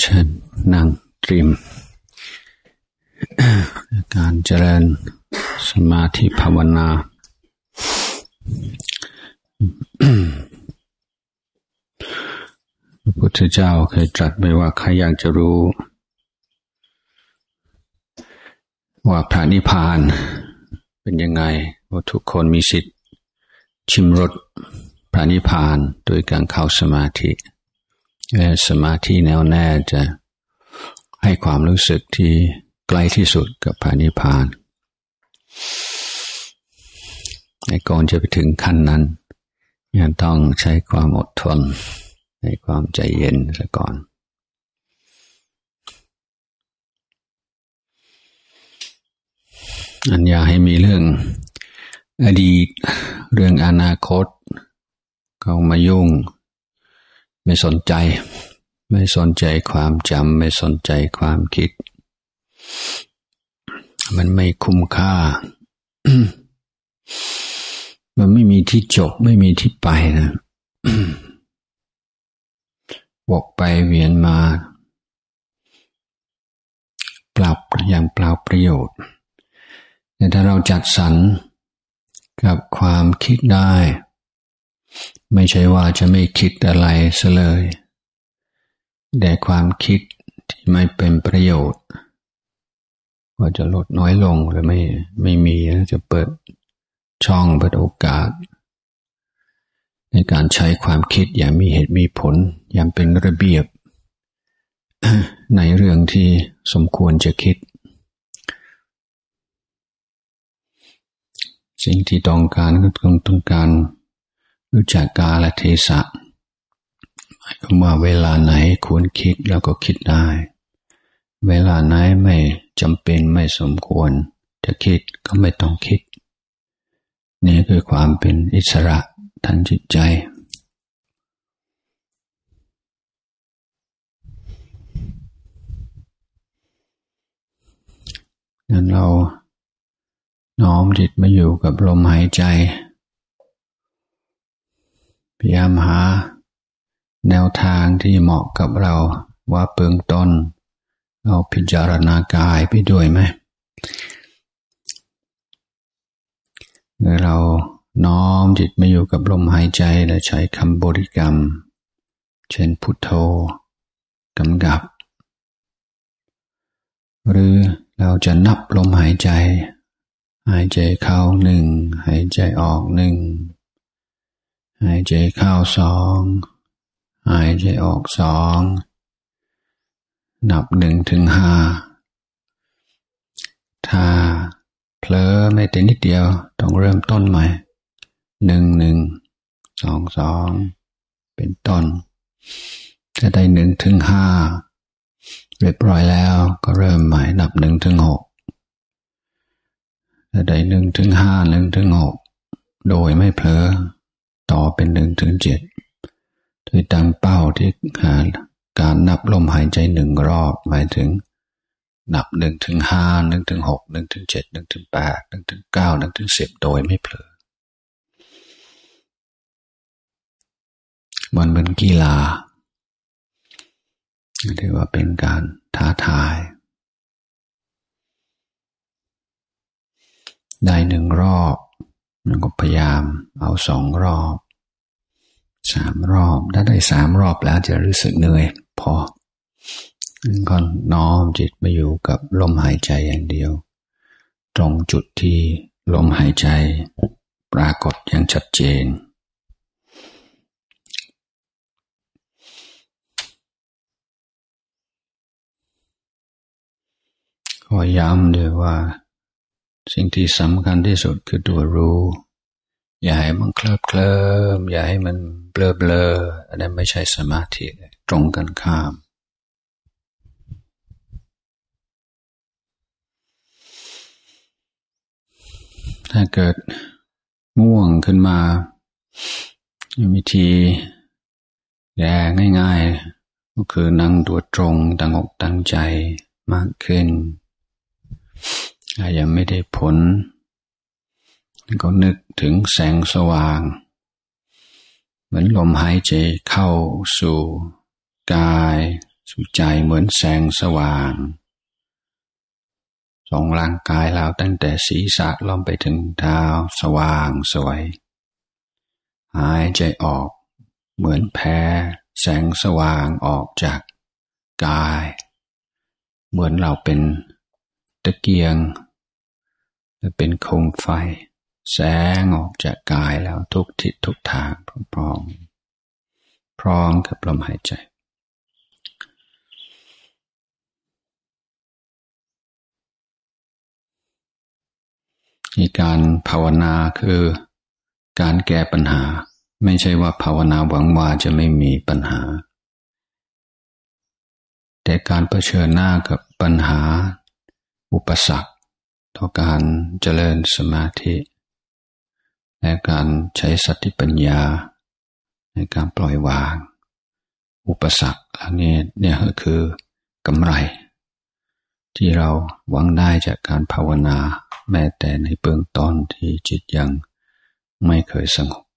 เชิญนั่งตรีมการเจริญสมาธิภาวนา พระพุทธเจ้าเคยตรัสไว้ว่าใครอยากจะรู้ ว่าพระนิพพานเป็นยังไงว่าทุกคนมีสิทธิ์ ชิมรสพระนิพพานโดยการเข้าสมาธิ สมาธิแน่วแน่จะให้ความรู้สึกที่ใกล้ที่สุดกับพระนิพพานในก่อนจะไปถึงขั้นนั้นยังต้องใช้ความอดทน ในความใจเย็นซะก่อน อันอย่าให้มีเรื่องอดีต เรื่องอนาคต เข้ามายุ่ง ไม่สนใจ ไม่สนใจความจำไม่สนใจความคิด มันไม่คุ้มค่า มันไม่มีที่จบ ไม่มีที่ไปนะวกไปเวียนมาปรับอย่างเปล่าประโยชน์แต่ถ้าเราจัดสรรกับความคิดได้ ไม่ใช่ว่าจะไม่คิดอะไรเสเลย แต่ความคิดที่ไม่เป็นประโยชน์ว่าจะลดน้อยลงหรือไม่ไม่มีจะเปิดช่องเปิดโอกาส ในการใช้ความคิดอย่างมีเหตุมีผลอย่างเป็นระเบียบ ในเรื่องที่สมควรจะคิด สิ่งที่ต้องการก็ต้องต้องการ รู้จักกาลเทศะหมายความว่าเวลาไหนควรคิดแล้วก็คิดได้ เวลาไหนไม่จำเป็นไม่สมควร จะคิดก็ไม่ต้องคิด นี่คือความเป็นอิสระทางจิตใจนั้นเราน้อมจิตมาอยู่กับลมหายใจ พยายามหา แนวทางที่เหมาะกับเราว่าเบื้องต้นเราพิจารณากายไปด้วยไหมเมื่อเราน้อมจิตมาอยู่กับลมหายใจและใช้คำบริกรรม เช่นพุทโธกำกับ หรือเราจะนับลมหายใจ หายใจเข้าหนึ่งหายใจออกหนึ่ง หายใจเข้าสอง หายใจออกสอง นับหนึ่งถึงห้า ถ้าเผลอไม่แต่นิดเดียวต้องเริ่มต้นใหม่ หนึ่งหนึ่ง สองสอง เป็นต้นถ้าได้หนึ่งถึงห้าเรียบร้อยแล้วก็เริ่มใหม่นับหนึ่งถึงหกถ้าได้หนึ่งถึงห้าหนึ่งถึงหกโดยไม่เผลอ ต่อเป็นหนึ่งถึงเจ็ดโดยตั้งเป้าที่หาการนับลมหายใจหนึ่งรอบ หมายถึง นับหนึ่งถึงห้าหนึ่งถึงหกหนึ่งถึงเจ็ดหนึ่งถึงแปดหนึ่งถึงเก้าหนึ่งถึงสิบโดยไม่เผลอมันเป็นกีฬาถือว่าเป็นการท้าทาย ได้หนึ่งรอบ แล้วก็พยายามเอาสองรอบสามรอบถ้าได้สามรอบแล้วจะรู้สึกเหนื่อย พอก็น้อมจิตมาอยู่กับลมหายใจอย่างเดียว ตรงจุดที่ลมหายใจปรากฏอย่างชัดเจน ขอย้ำด้วยว่า สิ่งที่สำคัญที่สุดคือตัวรู้ อย่าให้มันเคลิบเคลิมอย่าให้มันเบลอเบลออันนั้นไม่ใช่สมาธิตรงกันข้าม ถ้าเกิดง่วงขึ้นมาวิธีแย่ง่ายๆ ก็คือนั่งตัวตรงตั้งอกตั้งใจมากขึ้น ยังไม่ได้ผล ก็นึกถึงแสงสว่าง เหมือนลมหายใจเข้าสู่กายสู่ใจเหมือนแสงสว่างส่องร่างกายเราตั้งแต่ศีรษะลงไปถึงเท้าสว่างสวย หายใจออกเหมือนแพ้แสงสว่างออกจากกาย เหมือนเราเป็น ตะเกียงและเป็นโคมไฟ แสงออกจากกายแล้วทุกทิศทุกทางพร้อมพร้อมกับลมหายใจมีการภาวนาคือการแก้ปัญหา ไม่ใช่ว่าภาวนาหวังว่าจะไม่มีปัญหา แต่การเผชิญหน้ากับปัญหา อุปสรรค ต่อการเจริญสมาธิ และการใช้สติปัญญา ในการปล่อยวาง อุปสรรคอันนี้เนี่ยก็คือกำไร ที่เราหวังได้จากการภาวนา แม้แต่ในเบื้องต้นที่จิตยังไม่เคยสงบ